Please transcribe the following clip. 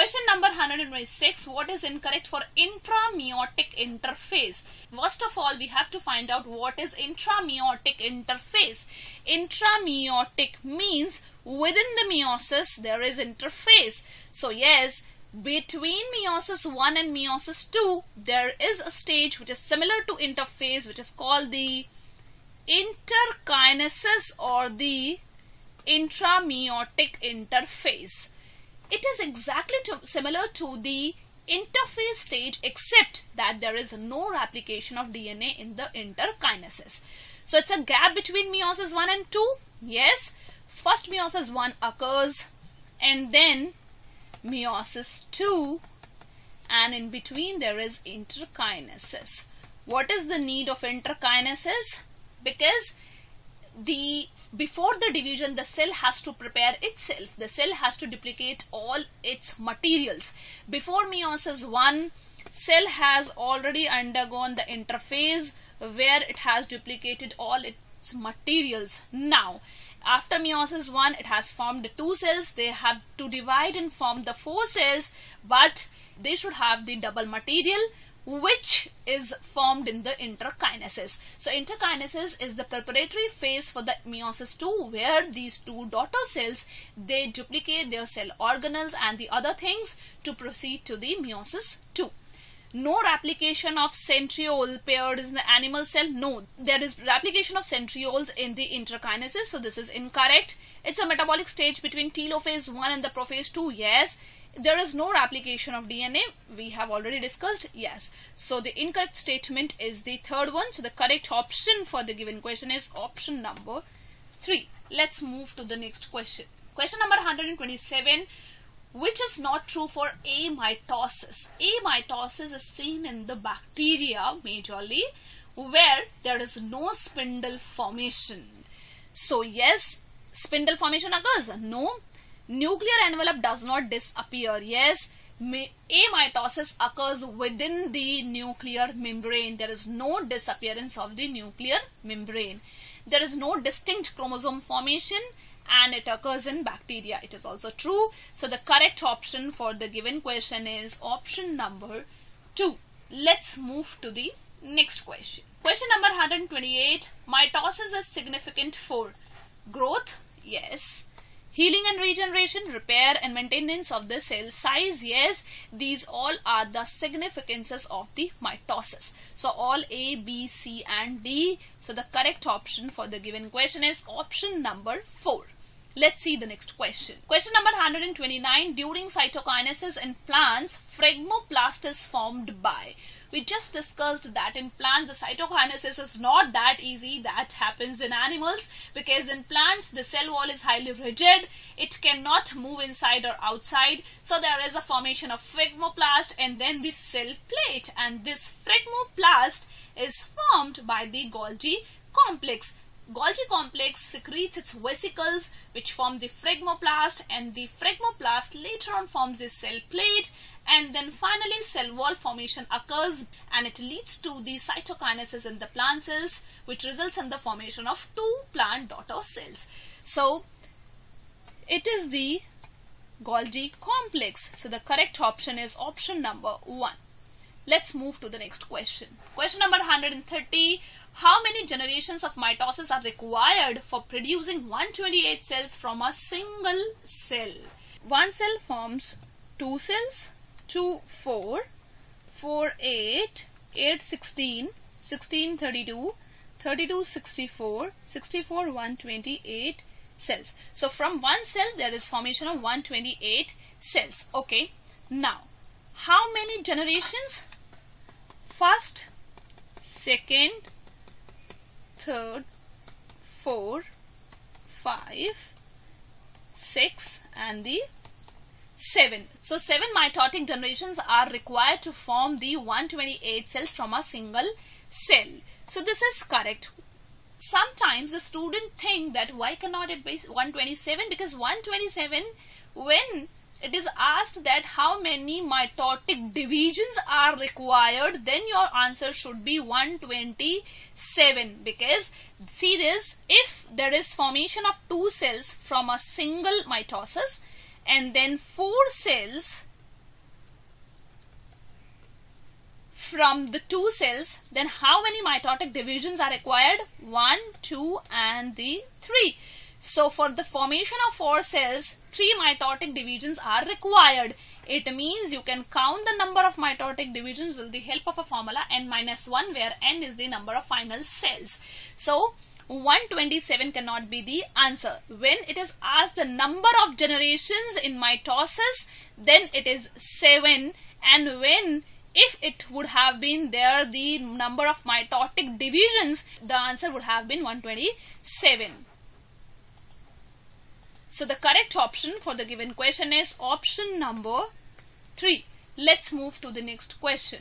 Question number 126. What is incorrect for intrameiotic interphase? First of all, we have to find out what is intrameiotic interphase. Intrameiotic means within the meiosis there is interphase. So yes, between meiosis 1 and meiosis 2 there is a stage which is similar to interphase which is called the interkinesis or the intrameiotic interphase it is exactly to, similar to the interphase stage except that there is no replication of DNA in the interkinesis. So it's a gap between meiosis 1 and 2. Yes, first meiosis 1 occurs and then meiosis 2 and in between there is interkinesis. What is the need of interkinesis? Because the before the division the cell has to prepare itself. The cell has to duplicate all its materials. Before meiosis 1 cell has already undergone the interphase where it has duplicated all its materials. Now after meiosis 1 it has formed two cells. They have to divide and form the four cells but they should have the double material which is formed in the interkinesis. So interkinesis is the preparatory phase for the meiosis 2 where these two daughter cells they duplicate their cell organelles and the other things to proceed to the meiosis 2 no replication of centriole paired in the animal cell no there is replication of centrioles in the interkinesis so this is incorrect it's a metabolic stage between telophase 1 and the prophase 2 yes there is no replication of DNA. We have already discussed. Yes. So the incorrect statement is the third one. So the correct option for the given question is option number 3. Let's move to the next question. Question number 127 which is not true for amitosis. Amitosis is seen in the bacteria majorly where there is no spindle formation. So yes, spindle formation occurs. No, nuclear envelope does not disappear. Yes, amitosis occurs within the nuclear membrane. There is no disappearance of the nuclear membrane. There is no distinct chromosome formation and it occurs in bacteria. It is also true. So the correct option for the given question is option number 2. Let's move to the next question. Question number 128. Mitosis is significant for growth. Yes Healing and regeneration, repair and maintenance of the cell size. Yes, these all are the significances of the mitosis. So all A, B, C and D. So the correct option for the given question is option number 4. Let's see the next question. Question number 129. During cytokinesis in plants, phragmoplast is formed by. We just discussed that in plants the cytokinesis is not that easy. That happens in animals because in plants the cell wall is highly rigid. It cannot move inside or outside. So there is a formation of phragmoplast and then the cell plate. And this phragmoplast is formed by the Golgi complex Golgi complex secretes its vesicles which form the phragmoplast and the phragmoplast later on forms the cell plate and then finally cell wall formation occurs and it leads to the cytokinesis in the plant cells which results in the formation of two plant daughter cells. So it is the Golgi complex. So the correct option is option number 1. Let's move to the next question. Question number 130 how many generations of mitosis are required for producing 128 cells from a single cell? One cell forms two cells, 2, 4, 4, 8, 8, 16, 16, 32, 32, 64, 64, 128 cells. So from one cell there is formation of 128 cells. Okay. Now, how many generations? First, second, third, four, five, six, and the 7. So 7 mitotic generations are required to form the 128 cells from a single cell. So this is correct. Sometimes the student think that why cannot it be 127 because 127 when it is asked that how many mitotic divisions are required. Then your answer should be 127 because see this if there is formation of two cells from a single mitosis and then four cells from the two cells then how many mitotic divisions are required? 1 2 and the 3 so for the formation of 4 cells, 3 mitotic divisions are required. It means you can count the number of mitotic divisions with the help of a formula n minus 1 where n is the number of final cells. So 127 cannot be the answer. When it is asked the number of generations in mitosis, then it is 7 and when if it would have been there the number of mitotic divisions, the answer would have been 127. So the correct option for the given question is option number 3. Let's move to the next question.